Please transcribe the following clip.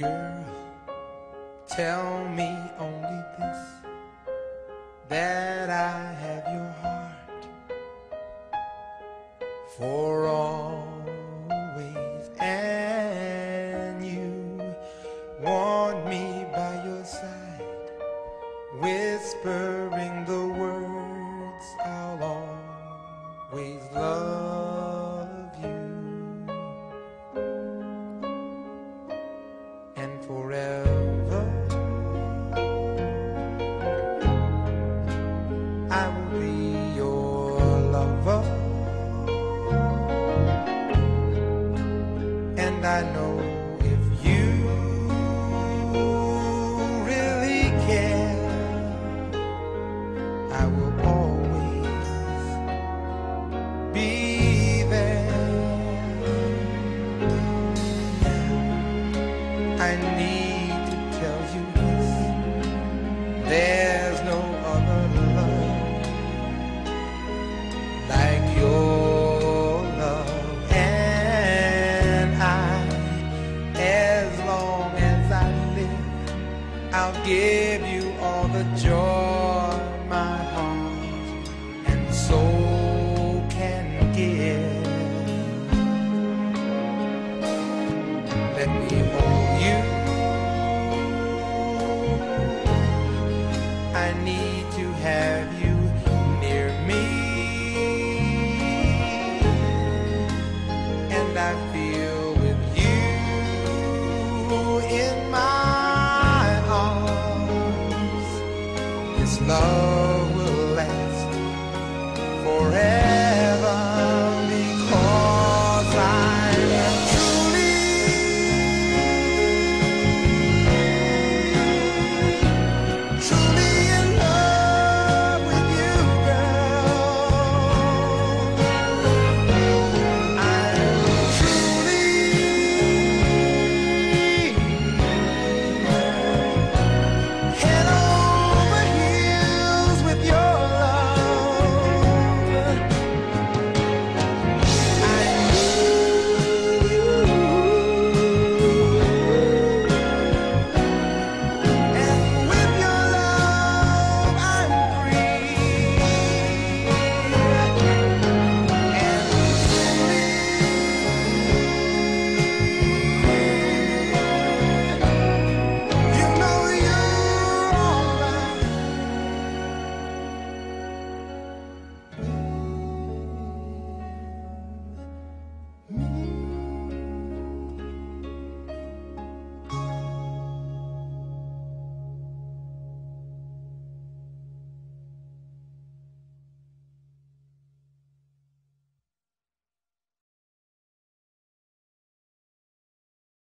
Girl, tell me only this that I have your heart for always, and you want me by your side, whispering the words I'll always love forever. I will be your lover. And I know if you really care I will always be there. I need give you all the joy my heart and soul can give. Let me hold you. I need to have you near me. And I feel with you in my love